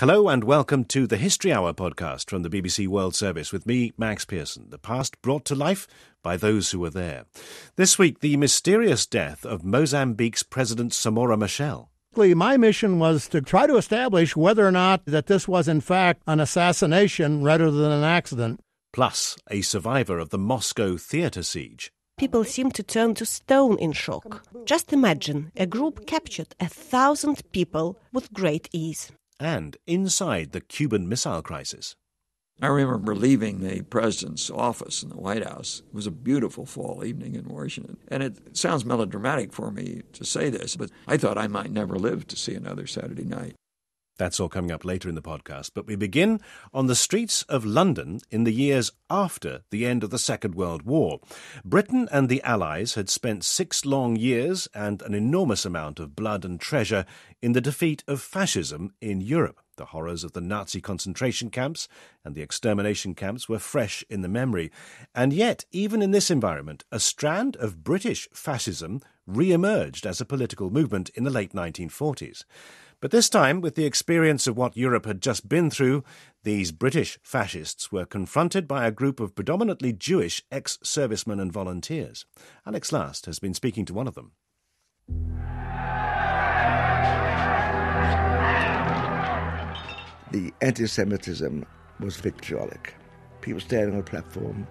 Hello and welcome to the History Hour podcast from the BBC World Service with me, Max Pearson. The past brought to life by those who were there. This week, the mysterious death of Mozambique's President Samora Machel. My mission was to try to establish whether or not that this was in fact an assassination rather than an accident. Plus, a survivor of the Moscow theatre siege. People seem to turn to stone in shock. Just imagine a group captured a thousand people with great ease. And inside the Cuban Missile Crisis. I remember leaving the president's office in the White House. It was a beautiful fall evening in Washington. And it sounds melodramatic for me to say this, but I thought I might never live to see another Saturday night. That's all coming up later in the podcast. But we begin on the streets of London in the years after the end of the Second World War. Britain and the Allies had spent six long years and an enormous amount of blood and treasure in the defeat of fascism in Europe. The horrors of the Nazi concentration camps and the extermination camps were fresh in the memory. And yet, even in this environment, a strand of British fascism re emerged as a political movement in the late 1940s. But this time, with the experience of what Europe had just been through, these British fascists were confronted by a group of predominantly Jewish ex servicemen and volunteers. Alex Last has been speaking to one of them. The anti Semitism was vitriolic. People standing on a platform,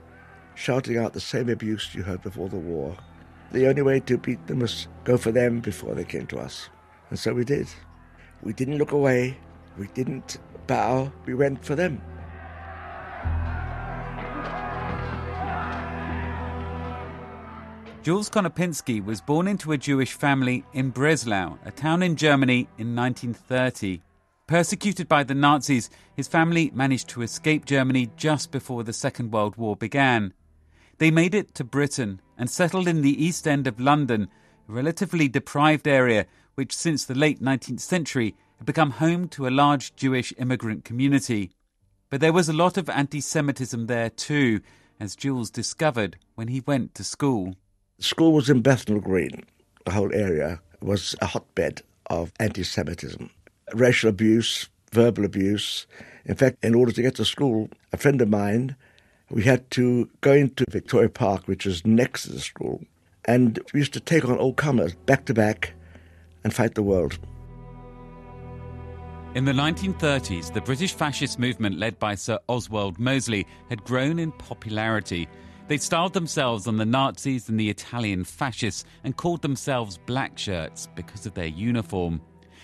shouting out the same abuse you heard before the war. The only way to beat them was go for them before they came to us. And so we did. We didn't look away. We didn't bow. We went for them. Jules Konopinski was born into a Jewish family in Breslau, a town in Germany, in 1930. Persecuted by the Nazis, his family managed to escape Germany just before the Second World War began. They made it to Britain and settled in the East End of London, a relatively deprived area which since the late 19th century had become home to a large Jewish immigrant community. But there was a lot of anti Semitism there too, as Jules discovered when he went to school. School was in Bethnal Green. The whole area was a hotbed of anti Semitism, racial abuse, verbal abuse. In fact, in order to get to school, a friend of mine, we had to go into Victoria Park, which is next to the school, and we used to take on all comers back to back and fight the world. In the 1930s, the British fascist movement led by Sir Oswald Mosley had grown in popularity. They styled themselves on the Nazis and the Italian fascists and called themselves black shirts because of their uniform.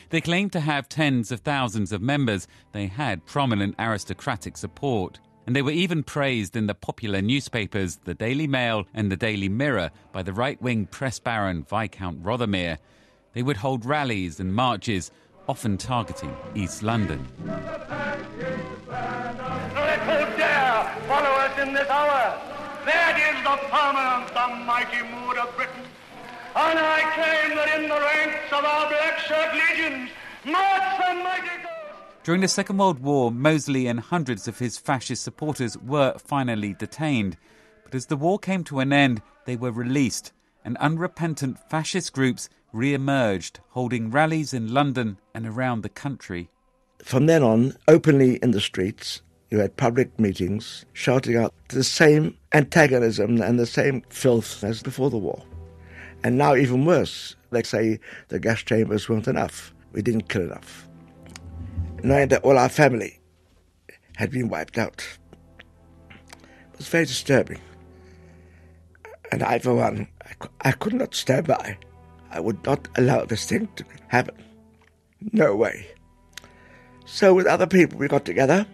They claimed to have tens of thousands of members. They had prominent aristocratic support. And they were even praised in the popular newspapers, the Daily Mail and the Daily Mirror, by the right wing press baron Viscount Rothermere. They would hold rallies and marches, often targeting East London. Let who dare follow us in this hour? That is the permanent, the mighty mood of Britain. And I claim that in the ranks of our black shirt legions, march the mighty During the Second World War, Mosley and hundreds of his fascist supporters were finally detained. But as the war came to an end, they were released, and unrepentant fascist groups re emerged, holding rallies in London and around the country. From then on, openly in the streets, you had public meetings shouting out the same antagonism and the same filth as before the war. And now, even worse, they say the gas chambers weren't enough. We didn't kill enough. Knowing that all our family had been wiped out. It was very disturbing. And I, for one, I could not stand by. I would not allow this thing to happen. No way. So, with other people, we got together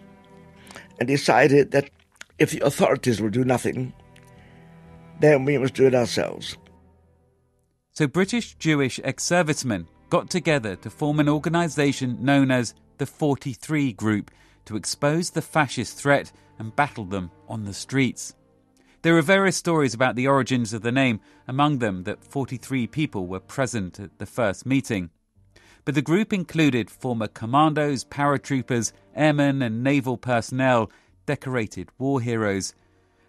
and decided that if the authorities will do nothing, then we must do it ourselves. So, British Jewish ex servicemen got together to form an organisation known as the 43 Group to expose the fascist threat and battle them on the streets. There are various stories about the origins of the name, among them that 43 people were present at the first meeting. But the group included former commandos, paratroopers, airmen, and naval personnel, decorated war heroes,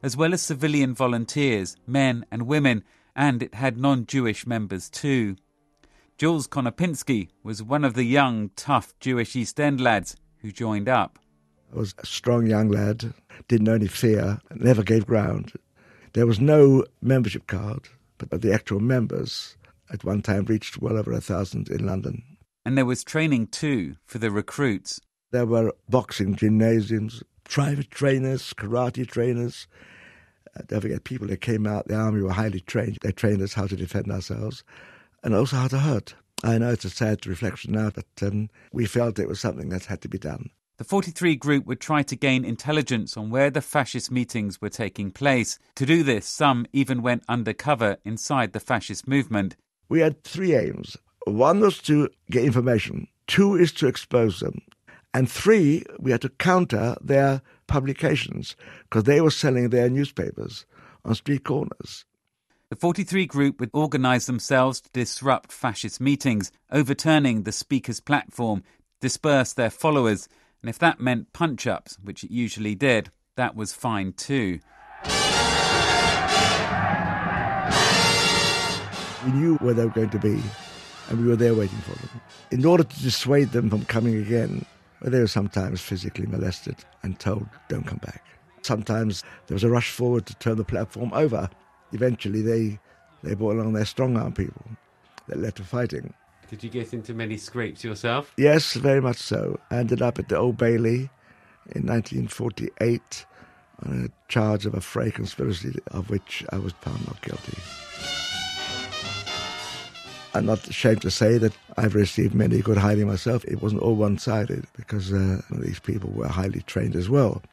as well as civilian volunteers, men and women, and it had non Jewish members too. Jules Konopinski was one of the young, tough Jewish East End lads who joined up. I was a strong young lad, didn't know any fear, never gave ground. There was no membership card, but the actual members at one time reached well over a thousand in London. And there was training too for the recruits. There were boxing gymnasiums, private trainers, karate trainers. Uh, don't forget, people that came out the army were highly trained. They trained us how to defend ourselves and also how to hurt. I know it's a sad reflection now, but um, we felt it was something that had to be done. The 43 group would try to gain intelligence on where the fascist meetings were taking place. To do this, some even went undercover inside the fascist movement. We had three aims. One was to get information, two is to expose them, and three, we had to counter their publications because they were selling their newspapers on street corners. The 43 group would organise themselves to disrupt fascist meetings, overturning the speaker's platform, disperse their followers, and if that meant punch ups, which it usually did, that was fine too. We knew where they were going to be, and we were there waiting for them. In order to dissuade them from coming again, they were sometimes physically molested and told, don't come back. Sometimes there was a rush forward to turn the platform over. Eventually, they, they brought along their strong arm people that led to fighting. Did you get into many scrapes yourself? Yes, very much so. I ended up at the Old Bailey in 1948 on a charge of affray conspiracy, of which I was found not guilty. I'm not ashamed to say that I've received many good hiding myself. It wasn't all one sided because uh, these people were highly trained as well.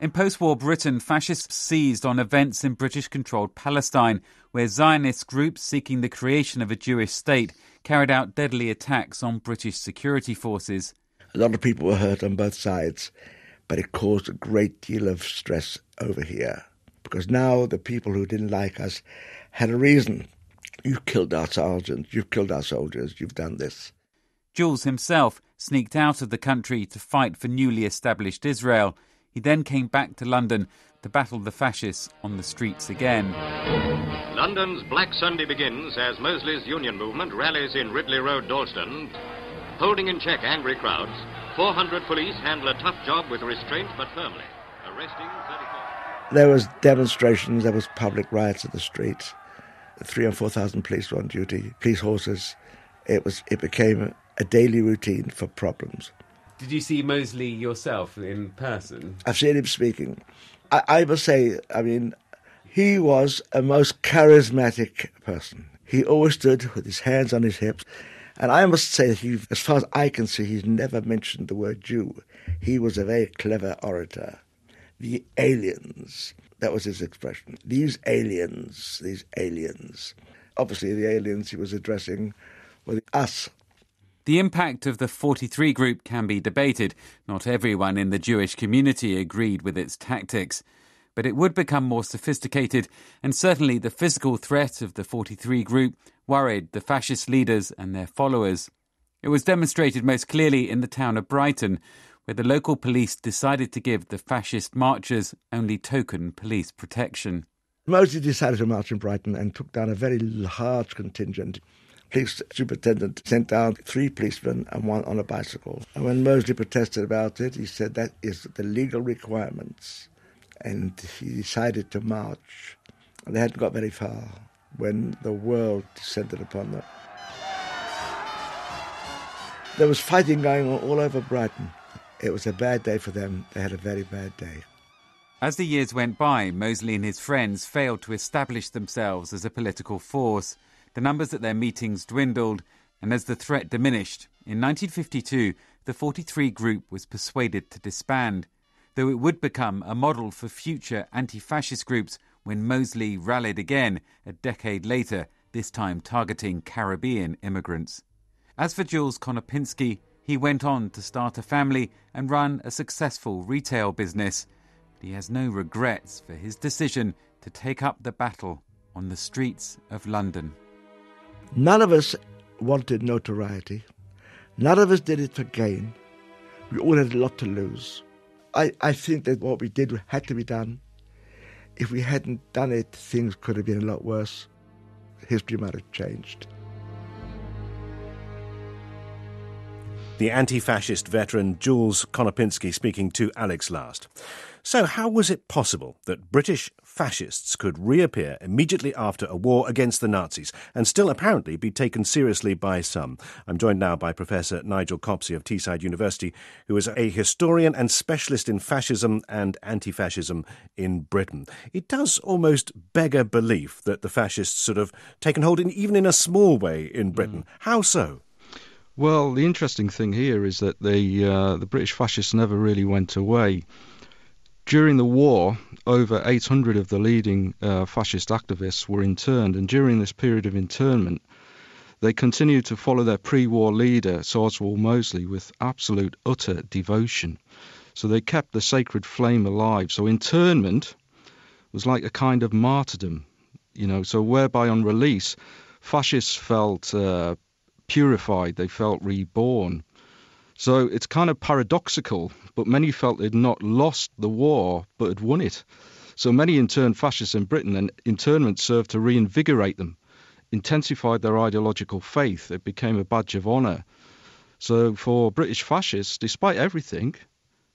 In post war Britain, fascists seized on events in British controlled Palestine, where Zionist groups seeking the creation of a Jewish state carried out deadly attacks on British security forces. A lot of people were hurt on both sides, but it caused a great deal of stress over here because now the people who didn't like us had a reason You've killed our sergeants, you've killed our soldiers, you've done this. Jules himself sneaked out of the country to fight for newly established Israel. He then came back to London to battle the fascists on the streets again. London's Black Sunday begins as Mosley's Union movement rallies in Ridley Road, Dalston. Holding in check angry crowds, 400 police handle a tough job with restraint but firmly, arresting 34. There was demonstrations, there was public riots in the streets three or four thousand police were on duty, police horses. It was it became a daily routine for problems. Did you see Mosley yourself in person? I've seen him speaking. I, I must say, I mean, he was a most charismatic person. He always stood with his hands on his hips. And I must say, he, as far as I can see, he's never mentioned the word Jew. He was a very clever orator. The aliens, that was his expression. These aliens, these aliens. Obviously, the aliens he was addressing were us. The impact of the 43 group can be debated. Not everyone in the Jewish community agreed with its tactics. But it would become more sophisticated, and certainly the physical threat of the 43 group worried the fascist leaders and their followers. It was demonstrated most clearly in the town of Brighton, where the local police decided to give the fascist marchers only token police protection. Mosley decided to march in Brighton and took down a very large contingent. Police superintendent sent down three policemen and one on a bicycle. And when Mosley protested about it, he said that is the legal requirements. And he decided to march. And they hadn't got very far when the world descended upon them. There was fighting going on all over Brighton. It was a bad day for them. They had a very bad day. As the years went by, Mosley and his friends failed to establish themselves as a political force. The numbers at their meetings dwindled, and as the threat diminished, in 1952 the 43 group was persuaded to disband, though it would become a model for future anti fascist groups when Mosley rallied again a decade later, this time targeting Caribbean immigrants. As for Jules Konopinski, he went on to start a family and run a successful retail business. But he has no regrets for his decision to take up the battle on the streets of London. None of us wanted notoriety. None of us did it for gain. We all had a lot to lose. I, I think that what we did had to be done. If we hadn't done it, things could have been a lot worse. History might have changed. The anti fascist veteran Jules Konopinski speaking to Alex Last. So, how was it possible that British fascists could reappear immediately after a war against the Nazis and still apparently be taken seriously by some? I'm joined now by Professor Nigel Copsey of Teesside University, who is a historian and specialist in fascism and anti fascism in Britain. It does almost beggar belief that the fascists sort of taken hold, in, even in a small way, in Britain. Mm. How so? Well, the interesting thing here is that the uh, the British fascists never really went away. During the war, over 800 of the leading uh, fascist activists were interned, and during this period of internment, they continued to follow their pre war leader, Oswald Mosley, with absolute utter devotion. So they kept the sacred flame alive. So internment was like a kind of martyrdom, you know, so whereby on release, fascists felt uh, purified, they felt reborn. So it's kind of paradoxical, but many felt they'd not lost the war, but had won it. So many interned fascists in Britain, and internment served to reinvigorate them, intensified their ideological faith. It became a badge of honour. So for British fascists, despite everything,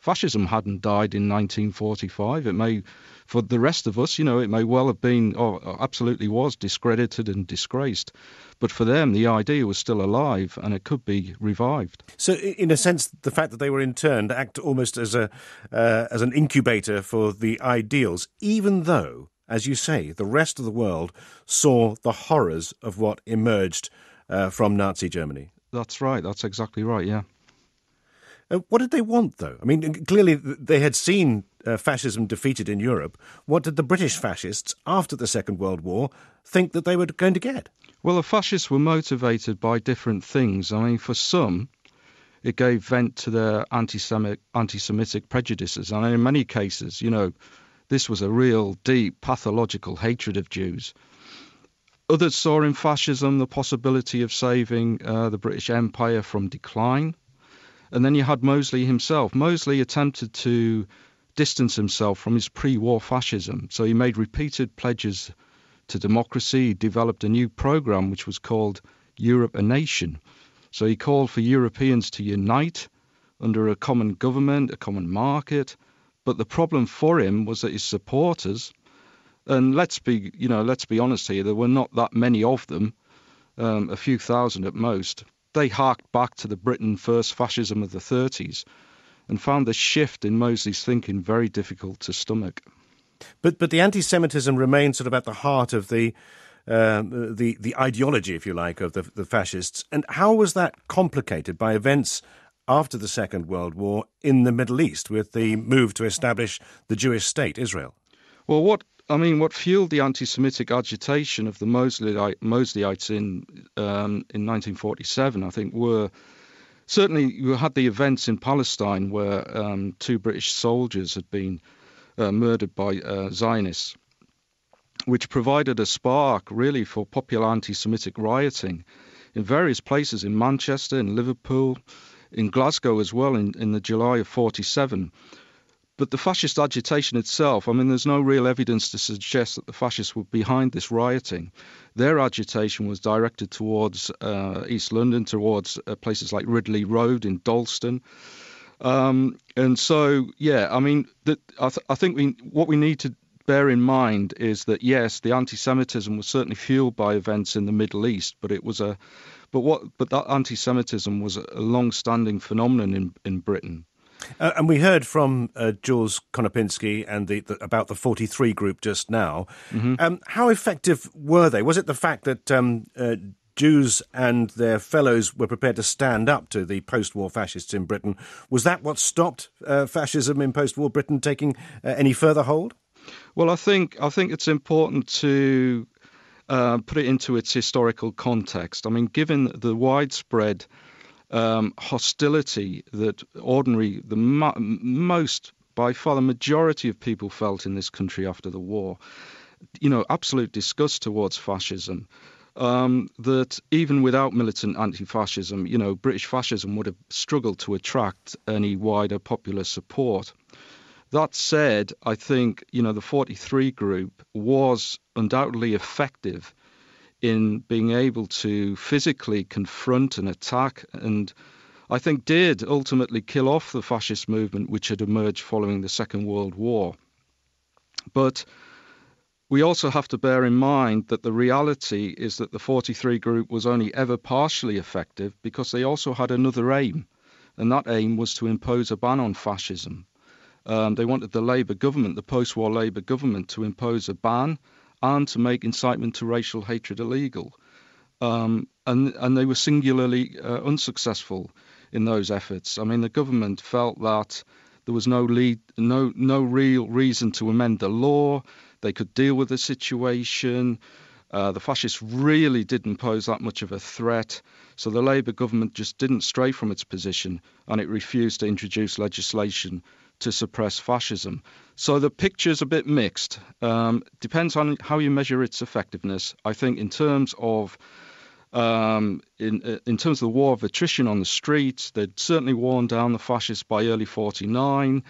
fascism hadn't died in 1945. It may, for the rest of us, you know, it may well have been, or absolutely was, discredited and disgraced. But for them, the idea was still alive and it could be revived. So, in a sense, the fact that they were interned act almost as a uh, as an incubator for the ideals, even though, as you say, the rest of the world saw the horrors of what emerged uh, from Nazi Germany. That's right. That's exactly right. Yeah. Uh, what did they want, though? I mean, clearly they had seen uh, fascism defeated in Europe. What did the British fascists, after the Second World War, think that they were going to get? Well, the fascists were motivated by different things. I mean, for some, it gave vent to their anti-Semitic prejudices, and in many cases, you know, this was a real deep pathological hatred of Jews. Others saw in fascism the possibility of saving uh, the British Empire from decline. And then you had Mosley himself. Mosley attempted to distance himself from his pre war fascism. So he made repeated pledges to democracy. He developed a new program which was called Europe a Nation. So he called for Europeans to unite under a common government, a common market. But the problem for him was that his supporters, and let's be, you know, let's be honest here, there were not that many of them, um, a few thousand at most they harked back to the Britain First fascism of the 30s and found the shift in Mosley's thinking very difficult to stomach. But but the anti-Semitism remains sort of at the heart of the uh, the the ideology, if you like, of the, the fascists. And how was that complicated by events after the Second World War in the Middle East, with the move to establish the Jewish state, Israel? Well, what I mean, what fueled the anti-Semitic agitation of the Mosleyite, Mosleyites in um, in 1947, I think, were certainly you had the events in Palestine where um, two British soldiers had been uh, murdered by uh, Zionists, which provided a spark really for popular anti-Semitic rioting in various places in Manchester, in Liverpool, in Glasgow as well in, in the July of 47 but the fascist agitation itself, I mean, there's no real evidence to suggest that the fascists were behind this rioting. Their agitation was directed towards uh, East London, towards uh, places like Ridley Road in Dalston. Um, and so, yeah, I mean, that, I, th- I think we, what we need to bear in mind is that yes, the anti-Semitism was certainly fueled by events in the Middle East, but it was a, but what, but that anti-Semitism was a long-standing phenomenon in in Britain. Uh, and we heard from uh, Jules Konopinski and the, the, about the 43 group just now. Mm-hmm. Um, how effective were they? Was it the fact that um, uh, Jews and their fellows were prepared to stand up to the post-war fascists in Britain? Was that what stopped uh, fascism in post-war Britain taking uh, any further hold? Well, I think I think it's important to uh, put it into its historical context. I mean, given the widespread um, hostility that ordinary, the mo- most, by far the majority of people felt in this country after the war. You know, absolute disgust towards fascism. Um, that even without militant anti-fascism, you know, British fascism would have struggled to attract any wider popular support. That said, I think you know the 43 group was undoubtedly effective in being able to physically confront and attack and I think did ultimately kill off the fascist movement which had emerged following the Second World War. But we also have to bear in mind that the reality is that the 43 group was only ever partially effective because they also had another aim, and that aim was to impose a ban on fascism. Um, they wanted the Labour government, the post war Labour government, to impose a ban and to make incitement to racial hatred illegal. Um, and, and they were singularly uh, unsuccessful in those efforts. I mean, the government felt that there was no lead, no no real reason to amend the law. They could deal with the situation. Uh, the fascists really didn't pose that much of a threat, so the Labour government just didn't stray from its position and it refused to introduce legislation to suppress fascism. So the picture's a bit mixed. Um, depends on how you measure its effectiveness. I think in terms of um, in, uh, in terms of the war of attrition on the streets, they'd certainly worn down the fascists by early 49.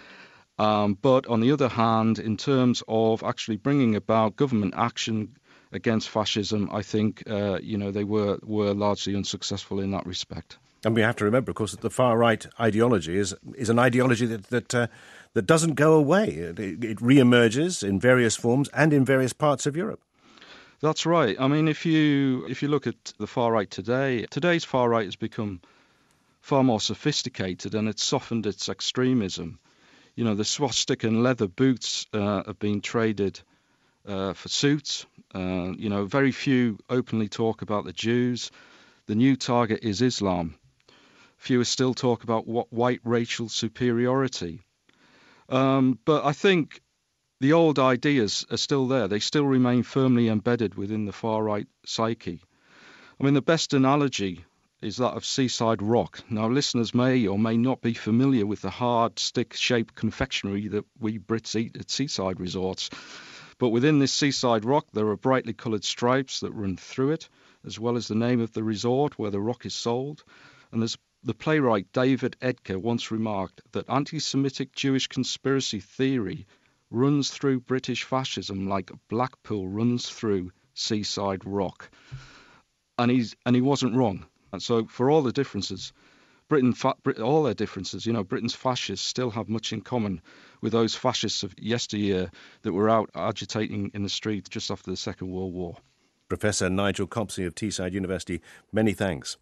Um, but on the other hand, in terms of actually bringing about government action against fascism, I think uh, you know they were were largely unsuccessful in that respect. And we have to remember, of course, that the far right ideology is is an ideology that that uh, that doesn't go away. It, it re-emerges in various forms and in various parts of Europe. That's right. I mean, if you if you look at the far right today, today's far right has become far more sophisticated and it's softened its extremism. You know, the swastika and leather boots uh, have been traded uh, for suits. Uh, you know, very few openly talk about the Jews. The new target is Islam. Fewer still talk about what white racial superiority. Um, but I think the old ideas are still there. They still remain firmly embedded within the far right psyche. I mean, the best analogy is that of seaside rock. Now, listeners may or may not be familiar with the hard stick shaped confectionery that we Brits eat at seaside resorts. But within this seaside rock, there are brightly coloured stripes that run through it, as well as the name of the resort where the rock is sold. And there's the playwright David Edgar once remarked that anti Semitic Jewish conspiracy theory runs through British fascism like Blackpool runs through Seaside Rock. And he's and he wasn't wrong. And so for all the differences, Britain, all their differences, you know, Britain's fascists still have much in common with those fascists of yesteryear that were out agitating in the street just after the Second World War. Professor Nigel Copsey of Teesside University, many thanks.